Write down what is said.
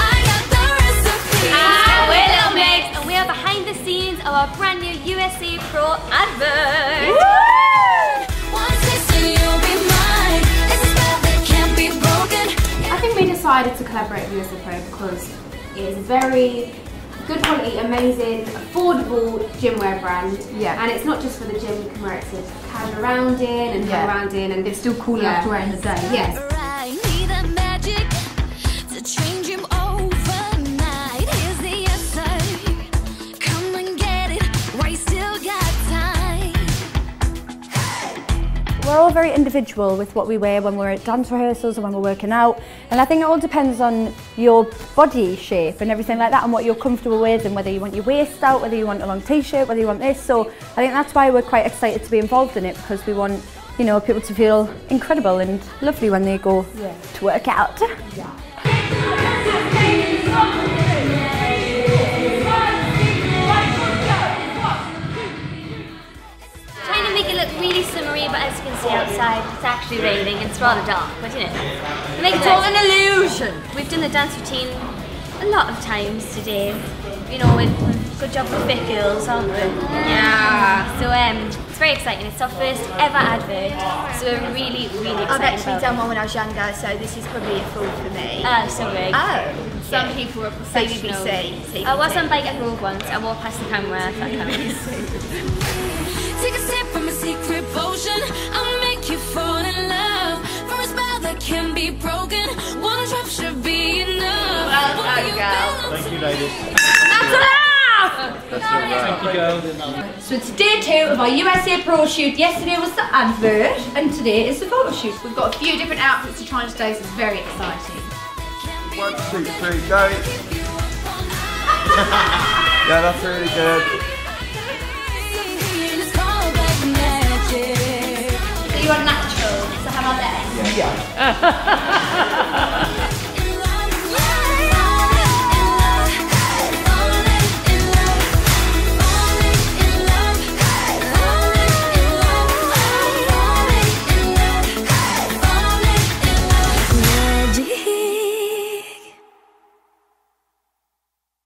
I got the recipe. Hi, we're Little Mix, and we are behind the scenes of our brand new USA Pro advert. One taste and you'll be mine. It's a spell that can't be broken. I think we decided to collaborate with USA Pro because it is very good quality, amazing, affordable gym wear brand. Yeah. And it's not just for the gym, you can wear it to casual around in and Yeah. hang around in and It's still cool enough to wear in the day. Yes. We're all very individual with what we wear when we're at dance rehearsals and when we're working out. And I think it all depends on your body shape and everything like that and what you're comfortable with and whether you want your waist out, whether you want a long t-shirt, whether you want this. So I think that's why we're quite excited to be involved in it because we want, you know, people to feel incredible and lovely when they go yeah. to work out. Yeah. It's actually raining. It's rather dark, but you know, we make it all an illusion. We've done the dance routine a lot of times today. You know, with good job with Fit Girls, aren't we? Yeah. So um, it's very exciting. It's our first ever advert, so we're really, really excited. I've actually done one when I was younger, so this is probably a fool for me. Ah, so big. oh, some people are professional. BBC. I was on Byker Grove once. I walked past the camera. up Thank you, ladies. So it's day two of our USA Pro shoot. Yesterday was the advert and today is the photo shoot. We've got a few different outfits to try on today, so it's very exciting. One, two, three, go. yeah, that's really good. It's called black magic. So you are natural, so how about that? Yeah.